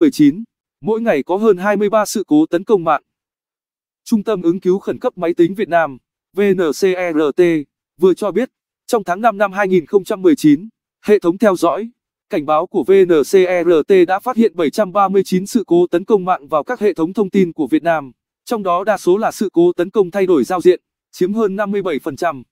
19. Mỗi ngày có hơn 23 sự cố tấn công mạng. Trung tâm ứng cứu khẩn cấp máy tính Việt Nam, VNCRT, vừa cho biết, trong tháng 5 năm 2019, hệ thống theo dõi, cảnh báo của VNCRT đã phát hiện 739 sự cố tấn công mạng vào các hệ thống thông tin của Việt Nam, trong đó đa số là sự cố tấn công thay đổi giao diện, chiếm hơn 57%.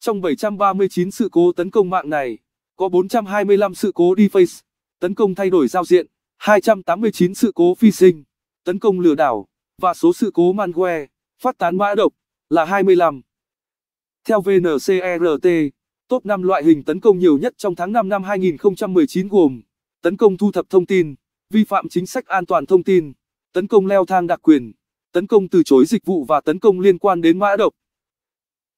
Trong 739 sự cố tấn công mạng này, có 425 sự cố deface, tấn công thay đổi giao diện, 289 sự cố phi sinh, tấn công lừa đảo, và số sự cố malware, phát tán mã độc, là 25. Theo VNCRT, top 5 loại hình tấn công nhiều nhất trong tháng 5 năm 2019 gồm tấn công thu thập thông tin, vi phạm chính sách an toàn thông tin, tấn công leo thang đặc quyền, tấn công từ chối dịch vụ và tấn công liên quan đến mã độc.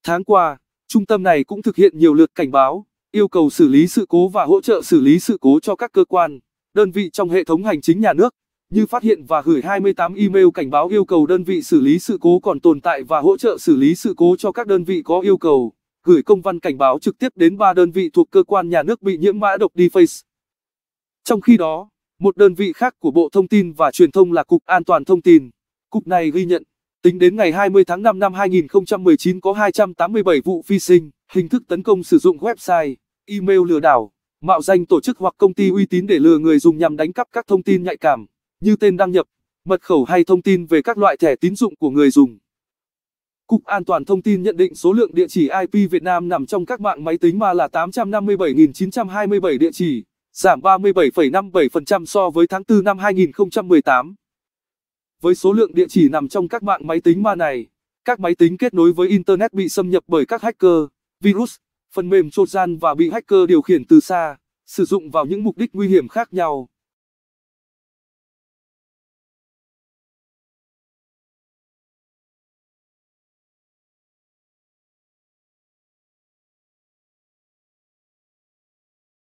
Tháng qua, trung tâm này cũng thực hiện nhiều lượt cảnh báo, yêu cầu xử lý sự cố và hỗ trợ xử lý sự cố cho các cơ quan, đơn vị trong hệ thống hành chính nhà nước, như phát hiện và gửi 28 email cảnh báo yêu cầu đơn vị xử lý sự cố còn tồn tại và hỗ trợ xử lý sự cố cho các đơn vị có yêu cầu, gửi công văn cảnh báo trực tiếp đến 3 đơn vị thuộc cơ quan nhà nước bị nhiễm mã độc deface. Trong khi đó, một đơn vị khác của Bộ Thông tin và Truyền thông là Cục An toàn Thông tin. Cục này ghi nhận, tính đến ngày 20 tháng 5 năm 2019 có 287 vụ phi sinh hình thức tấn công sử dụng website, email lừa đảo, mạo danh tổ chức hoặc công ty uy tín để lừa người dùng nhằm đánh cắp các thông tin nhạy cảm, như tên đăng nhập, mật khẩu hay thông tin về các loại thẻ tín dụng của người dùng. Cục An toàn Thông tin nhận định số lượng địa chỉ IP Việt Nam nằm trong các mạng máy tính mà là 857.927 địa chỉ, giảm 37,57% so với tháng 4 năm 2018. Với số lượng địa chỉ nằm trong các mạng máy tính ma này, các máy tính kết nối với Internet bị xâm nhập bởi các hacker, virus, phần mềm trojan và bị hacker điều khiển từ xa, sử dụng vào những mục đích nguy hiểm khác nhau.